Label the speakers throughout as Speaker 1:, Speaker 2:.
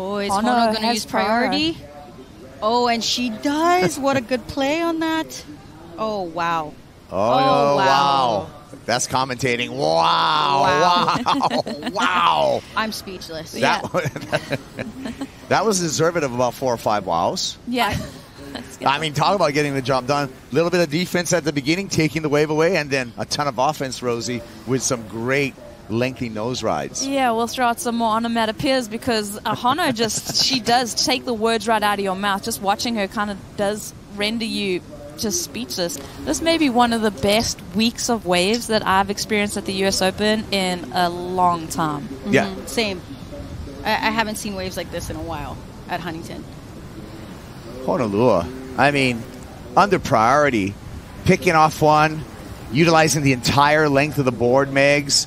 Speaker 1: Oh, is
Speaker 2: Hana
Speaker 1: Hono going to use priority? Oh, and she does. what a good play on that. Oh, wow.
Speaker 3: Oh,
Speaker 1: Oh,
Speaker 3: wow.
Speaker 1: wow.
Speaker 3: That's commentating. Wow. Wow. Wow.
Speaker 1: I'm speechless.
Speaker 3: That, that was deserving of about four or five wows.
Speaker 2: Yeah.
Speaker 3: I mean, talk about getting the job done. A little bit of defense at the beginning, taking the wave away, and then a ton of offense, Rosie, with some great lengthy nose rides.
Speaker 2: Yeah, we'll throw out some more onomatopoeias because Ahana just, she does take the words right out of your mouth. Just watching her kind of does render you just speechless. This may be one of the best weeks of waves that I've experienced at the US Open in a long time.
Speaker 3: Yeah.
Speaker 1: Mhm, Same. I, I haven't seen waves like this in a while at Huntington.
Speaker 3: Honolua. I mean, under priority, picking off one, utilizing the entire length of the board, Megs,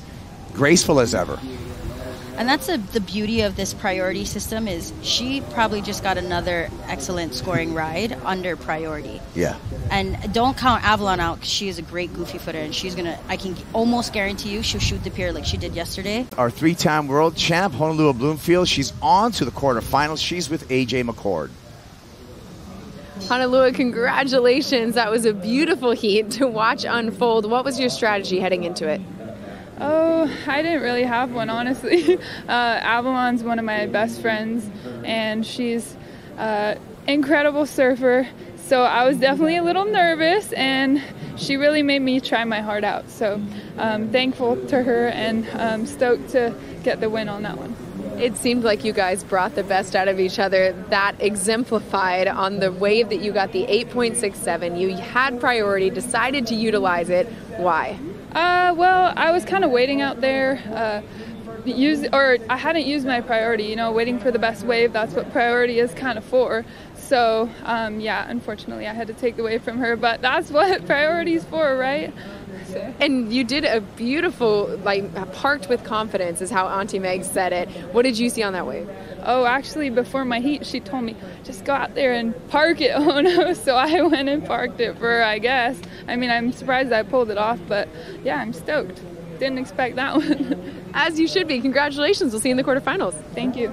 Speaker 3: graceful as ever.
Speaker 1: And that's a, the beauty of this priority system is she probably just got another excellent scoring ride under priority.
Speaker 3: Yeah.
Speaker 1: And don't count Avalon out because she is a great goofy footer and she's gonna. I can almost guarantee you she'll shoot the pier like she did yesterday.
Speaker 3: Our three time world champ, Honolua Blomfield, she's on to the quarterfinals. She's with AJ McCord.
Speaker 4: Honolua, congratulations. That was a beautiful heat to watch unfold. What was your strategy heading into it?
Speaker 5: Oh, I didn't really have one, honestly. Uh, Avalon's one of my best friends, and she's uh, incredible surfer. So I was definitely a little nervous, and she really made me try my heart out. So um, thankful to her, and um, stoked to get the win on that one.
Speaker 4: It seemed like you guys brought the best out of each other. That exemplified on the wave that you got the 8.67. You had priority, decided to utilize it. Why?
Speaker 5: Uh, well, I was kind of waiting out there. Uh, use or I hadn't used my priority. You know, waiting for the best wave. That's what priority is kind of for. So um, yeah, unfortunately, I had to take the wave from her. But that's what priority is for, right? So.
Speaker 4: And you did a beautiful, like, parked with confidence, is how Auntie Meg said it. What did you see on that wave?
Speaker 5: Oh, actually, before my heat, she told me just go out there and park it. Oh no! So I went and parked it for her. I guess. I mean, I'm surprised I pulled it off, but yeah, I'm stoked. Didn't expect that one.
Speaker 4: As you should be. Congratulations. We'll see you in the quarterfinals.
Speaker 5: Thank you.